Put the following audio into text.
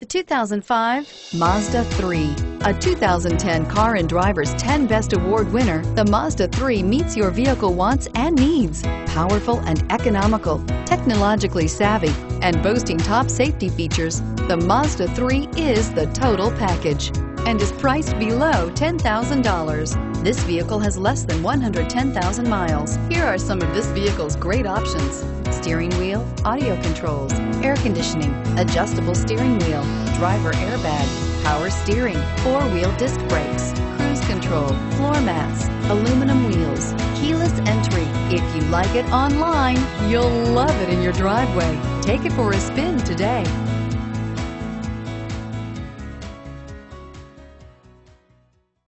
The 2005 Mazda 3. A 2010 Car and Driver's 10 Best Award winner, the Mazda 3 meets your vehicle wants and needs. Powerful and economical, technologically savvy, and boasting top safety features, the Mazda 3 is the total package and is priced below $10,000. This vehicle has less than 110,000 miles. Here are some of this vehicle's great options. Steering wheel, audio controls, air conditioning, adjustable steering wheel, driver airbag, power steering, four-wheel disc brakes, cruise control, floor mats, aluminum wheels, keyless entry. If you like it online, you'll love it in your driveway. Take it for a spin today.